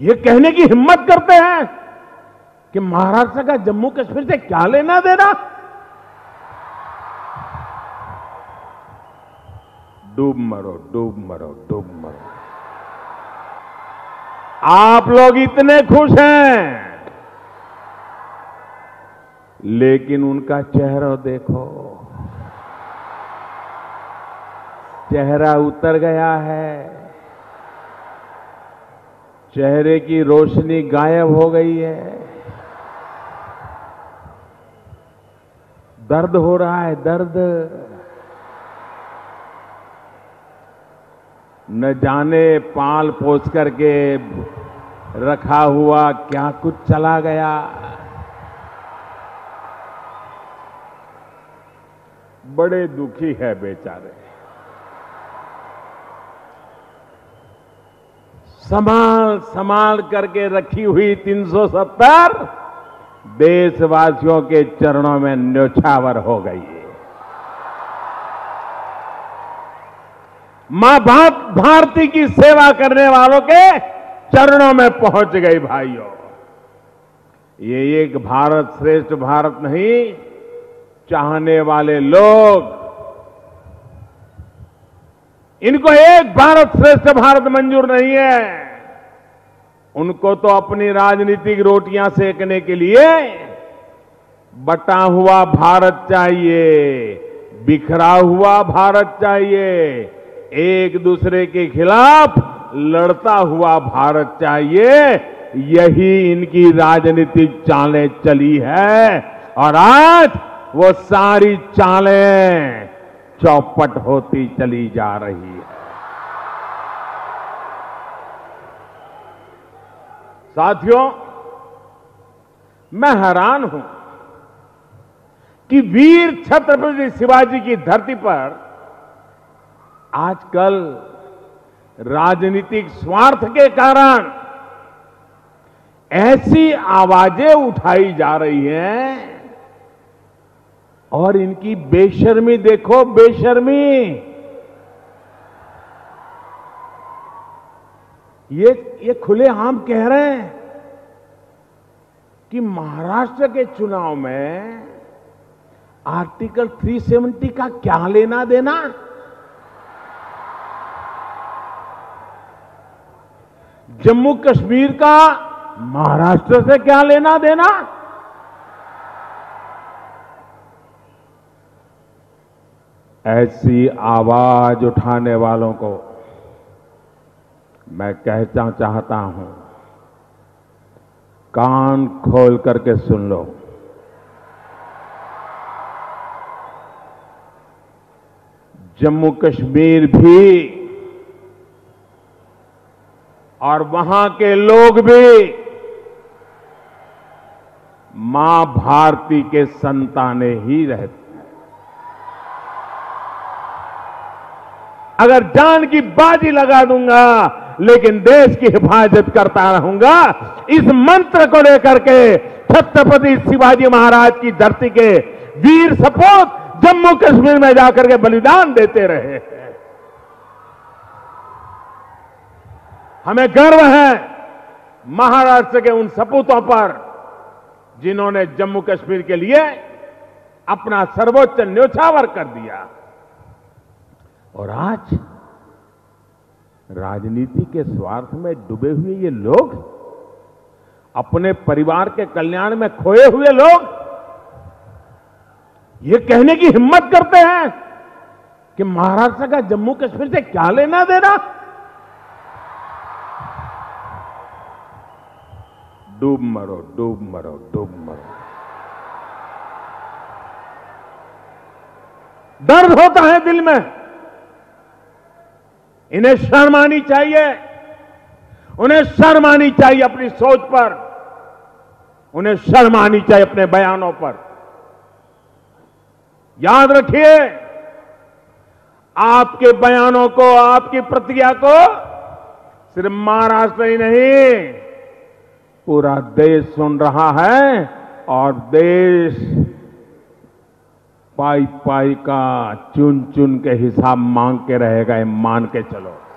ये कहने की हिम्मत करते हैं कि महाराष्ट्र का जम्मू कश्मीर से क्या लेना देना? डूब मरो डूब मरो डूब मरो। आप लोग इतने खुश हैं। लेकिन उनका चेहरा देखो। चेहरा उतर गया है। चेहरे की रोशनी गायब हो गई है। दर्द हो रहा है, दर्द। न जाने पाल पोस करके रखा हुआ क्या कुछ चला गया। बड़े दुखी है बेचारे। संभाल संभाल करके रखी हुई 370 देशवासियों के चरणों में न्योछावर हो गई है। माँ भारती की सेवा करने वालों के चरणों में पहुँच गई भाइयों। ये एक भारत श्रेष्ठ भारत नहीं, चाहने वाले लोग इनको एक भारत श्रेष्ठ भारत मंजूर नहीं है। उनको तो अपनी राजनीतिक रोटियाँ सेकने के लिए बटा हुआ भारत चाहिए, बिखरा हुआ भारत चाहिए, एक दूसरे के खिलाफ लड़ता हुआ भारत चाहिए, यही इनकी राजनीतिक चालें चली है। और आज वो सारी चालें चौपट होती चली जा रही है। साथियों, मैं हैरान हूँ कि वीर छत्रपति शिवाजी की धरती पर आजकल राजनीतिक स्वार्थ के कारण ऐसी आवाज़ें उठाई जा रही हैं और इनकी बेशर्मी देखो, बेशर्मी। ये ये खुले आम कह रहे हैं कि महाराष्ट्र के चुनाव में आर्टिकल 370 का क्या लेना देना? जम्मू कश्मीर का महाराष्ट्र से क्या लेना देना? ऐसी आवाज़ उठाने वालों को मैं कहना चाहता हूँ, कान खोल करके सुन लो। जम्मू कश्मीर भी और वहाँ के लोग भी माँ भारती के संताने ही रहते। अगर जान की बाजी लगा दूँगा, लेकिन देश की हिफाजत करता रहूँगा, इस मंत्र को लेकर के छत्रपति शिवाजी महाराज की धरती के वीर सपूत जम्मू कश्मीर में जाकर के बलिदान देते रहे हमें गर्व है महाराष्ट्र के उन सपूतों पर जिन्होंने जम्मू कश्मीर के लिए अपना सर्वोच्च न्योछावर कर दिया। और आज राजनीति के स्वार्थ में डूबे हुए ये लोग, अपने परिवार के कल्याण में खोए हुए लोग, ये कहने की हिम्मत करते हैं कि महाराष्ट्र का जम्मू कश्मीर से क्या लेना देना? डूब मरो डूब मरो डूब मरो। दर्द होता है दिल में। इन्हें शर्म आनी चाहिए। उन्हें शर्म आनी चाहिए अपनी सोच पर। उन्हें शर्म आनी चाहिए अपने बयानों पर। याद रखिए, आपके बयानों को, आपकी प्रतिक्रिया को सिर्फ़ महाराष्ट्र ही नहीं, पूरा देश सुन रहा है और देश पाई पाई का चुन चुन के हिसाब मांग के रहेगा मान के चलो।